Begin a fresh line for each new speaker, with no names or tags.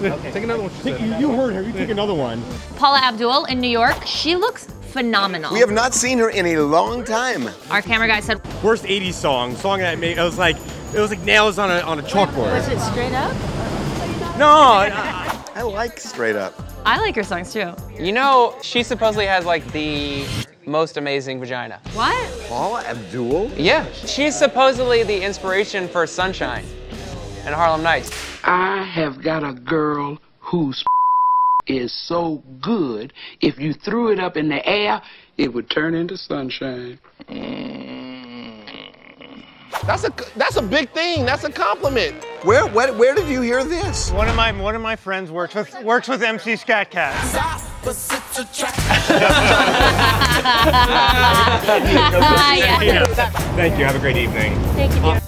Take another one.
Take- you, you heard her. You take another one.
Paula Abdul in New York. She looks phenomenal.
We have not seen her in a long time.
Our camera guy said,
Worst 80s song. Song that made it was like it was like nails on a on a chalkboard.
Was it straight up?
No, I,
I like straight up.
I like her songs too.
You know, she supposedly has like the most amazing vagina.
What?
Paula Abdul?
Yeah, she's supposedly the inspiration for Sunshine and Harlem Nights.
I have got a girl whose is so good, if you threw it up in the air, it would turn into sunshine. Mm.
That's a that's a big thing. That's a compliment.
Where where, where did you hear this?
One of my one of my friends works with works with MC Skat
Kat.
Thank you. Have a great evening.
Thank you. dear.